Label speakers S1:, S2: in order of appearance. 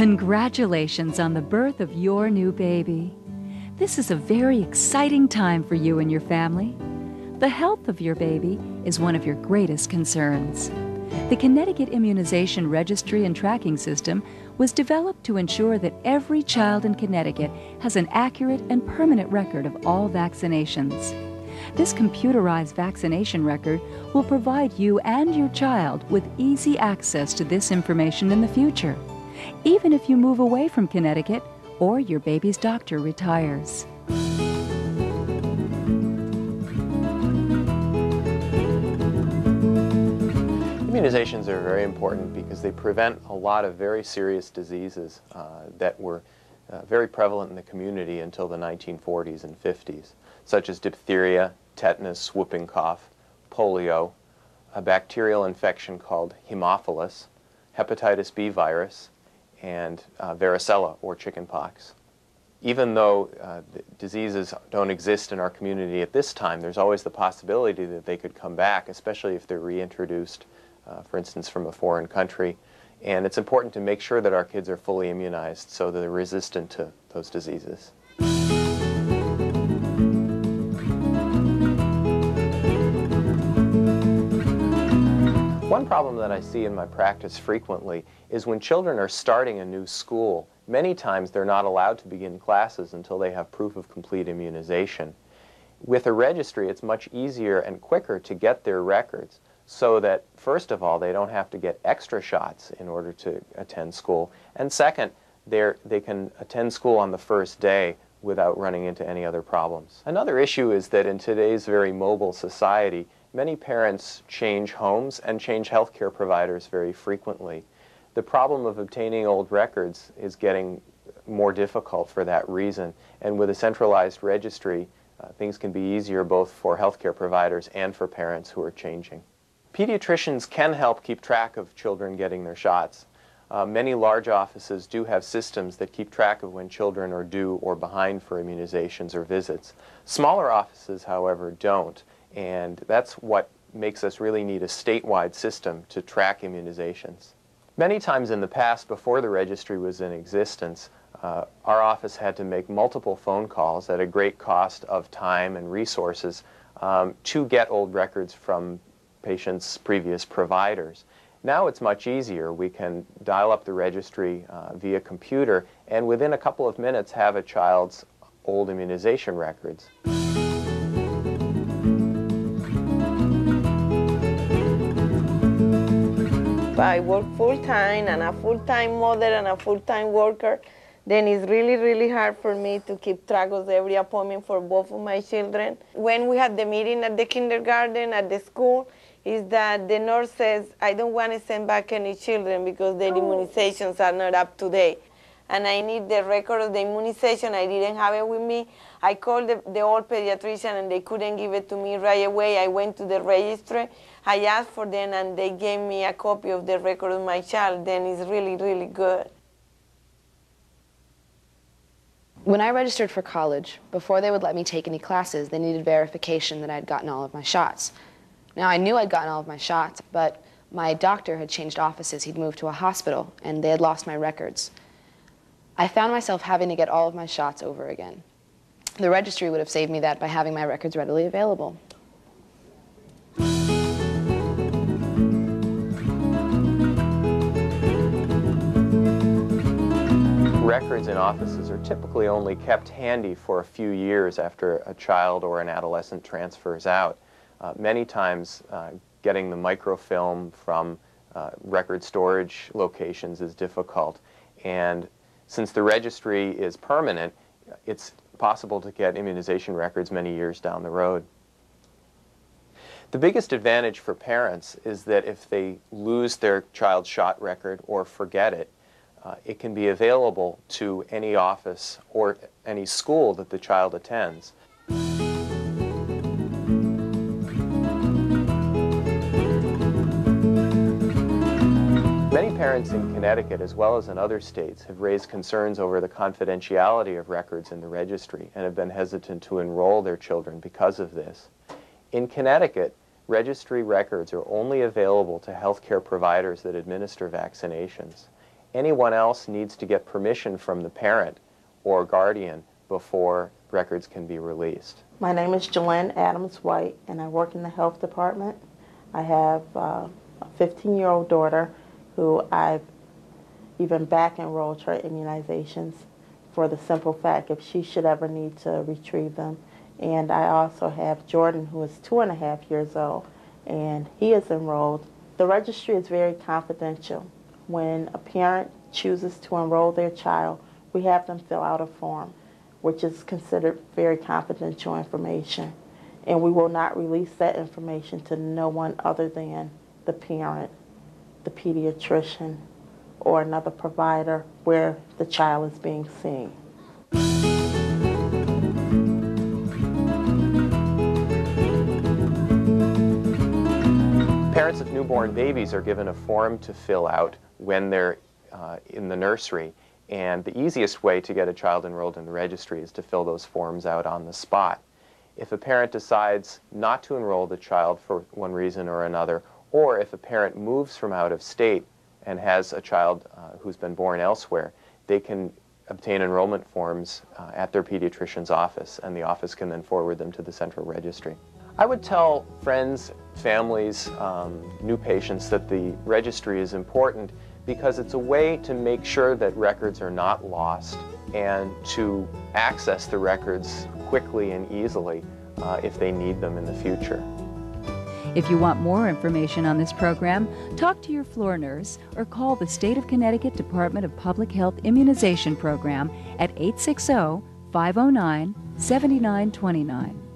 S1: Congratulations on the birth of your new baby. This is a very exciting time for you and your family. The health of your baby is one of your greatest concerns. The Connecticut Immunization Registry and Tracking System was developed to ensure that every child in Connecticut has an accurate and permanent record of all vaccinations. This computerized vaccination record will provide you and your child with easy access to this information in the future even if you move away from Connecticut or your baby's doctor retires.
S2: Immunizations are very important because they prevent a lot of very serious diseases uh, that were uh, very prevalent in the community until the 1940s and 50s, such as diphtheria, tetanus, whooping cough, polio, a bacterial infection called Haemophilus, hepatitis B virus, and uh, varicella or chickenpox. Even though uh, diseases don't exist in our community at this time, there's always the possibility that they could come back, especially if they're reintroduced, uh, for instance, from a foreign country. And it's important to make sure that our kids are fully immunized so that they're resistant to those diseases. One problem that I see in my practice frequently is when children are starting a new school, many times they're not allowed to begin classes until they have proof of complete immunization. With a registry, it's much easier and quicker to get their records so that, first of all, they don't have to get extra shots in order to attend school, and second, they can attend school on the first day without running into any other problems. Another issue is that in today's very mobile society, Many parents change homes and change healthcare providers very frequently. The problem of obtaining old records is getting more difficult for that reason. And with a centralized registry, uh, things can be easier both for healthcare providers and for parents who are changing. Pediatricians can help keep track of children getting their shots. Uh, many large offices do have systems that keep track of when children are due or behind for immunizations or visits. Smaller offices, however, don't. And that's what makes us really need a statewide system to track immunizations. Many times in the past, before the registry was in existence, uh, our office had to make multiple phone calls at a great cost of time and resources um, to get old records from patients' previous providers. Now it's much easier. We can dial up the registry uh, via computer and within a couple of minutes have a child's old immunization records.
S3: I work full-time and a full-time mother and a full-time worker, then it's really, really hard for me to keep track of every appointment for both of my children. When we had the meeting at the kindergarten, at the school, is that the nurse says, I don't want to send back any children because their oh. immunizations are not up to date. And I need the record of the immunization. I didn't have it with me. I called the, the old pediatrician and they couldn't give it to me right away. I went to the registry I asked for them and they gave me a copy of the record of my child, then it's really, really good.
S4: When I registered for college, before they would let me take any classes, they needed verification that I'd gotten all of my shots. Now, I knew I'd gotten all of my shots, but my doctor had changed offices. He'd moved to a hospital, and they had lost my records. I found myself having to get all of my shots over again. The registry would have saved me that by having my records readily available.
S2: records in offices are typically only kept handy for a few years after a child or an adolescent transfers out. Uh, many times uh, getting the microfilm from uh, record storage locations is difficult. And since the registry is permanent, it's possible to get immunization records many years down the road. The biggest advantage for parents is that if they lose their child's shot record or forget it, uh, it can be available to any office or any school that the child attends. Parents in Connecticut, as well as in other states, have raised concerns over the confidentiality of records in the registry and have been hesitant to enroll their children because of this. In Connecticut, registry records are only available to healthcare providers that administer vaccinations. Anyone else needs to get permission from the parent or guardian before records can be released.
S5: My name is Jolene Adams White, and I work in the health department. I have uh, a 15 year old daughter who I've even back enrolled her immunizations for the simple fact if she should ever need to retrieve them. And I also have Jordan, who is two and a half years old, and he is enrolled. The registry is very confidential. When a parent chooses to enroll their child, we have them fill out a form, which is considered very confidential information. And we will not release that information to no one other than the parent, the pediatrician, or another provider where the child is being seen.
S2: Parents of newborn babies are given a form to fill out when they're uh, in the nursery. And the easiest way to get a child enrolled in the registry is to fill those forms out on the spot. If a parent decides not to enroll the child for one reason or another, or if a parent moves from out of state and has a child uh, who's been born elsewhere, they can obtain enrollment forms uh, at their pediatrician's office, and the office can then forward them to the central registry. I would tell friends, families, um, new patients that the registry is important because it's a way to make sure that records are not lost and to access the records quickly and easily uh, if they need them in the future.
S1: If you want more information on this program, talk to your floor nurse or call the State of Connecticut Department of Public Health Immunization Program at 860 509 7929.